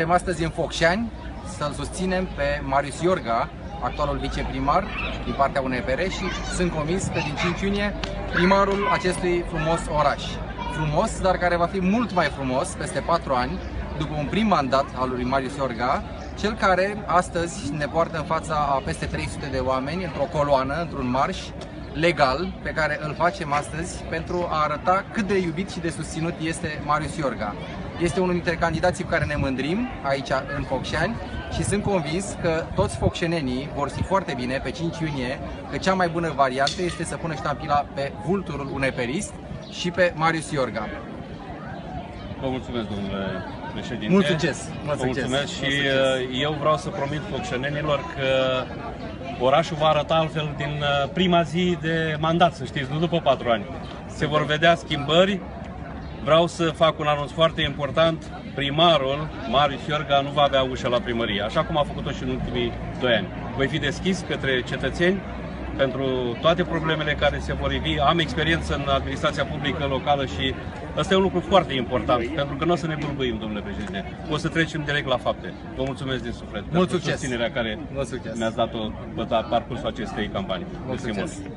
Suntem astăzi în Focșani să-l susținem pe Marius Iorga, actualul viceprimar din partea UNPR și sunt convins că din 5 iunie primarul acestui frumos oraș. Frumos, dar care va fi mult mai frumos peste 4 ani, după un prim mandat al lui Marius Iorga, cel care astăzi ne poartă în fața a peste 300 de oameni într-o coloană, într-un marș legal pe care îl facem astăzi pentru a arăta cât de iubit și de susținut este Marius Iorga. Este unul dintre candidații cu care ne mândrim aici în Focșani și sunt convins că toți focșenenii vor fi foarte bine pe 5 iunie că cea mai bună variantă este să pună ștampila pe vulturul uneperist și pe Marius Iorga. Vă mulțumesc, domnule președinte. Mult succes! Mult Vă mulțumesc și Mult succes. Uh, eu vreau să promit focșenenilor că orașul va arăta altfel din uh, prima zi de mandat, să știți, nu după patru ani. Se vor vedea schimbări. Vreau să fac un anunț foarte important. Primarul, Marius Iorga, nu va avea ușă la primărie, așa cum a făcut-o și în ultimii doi ani. Voi fi deschis către cetățeni pentru toate problemele care se vor ivi. Am experiență în administrația publică locală și ăsta e un lucru foarte important, pentru că nu o să ne bâlbâim, domnule președinte. O să trecem direct la fapte. Vă mulțumesc din suflet Mult pentru susținerea care mi-ați dat-o pe parcursul acestei campanii. Mult succes. Mult.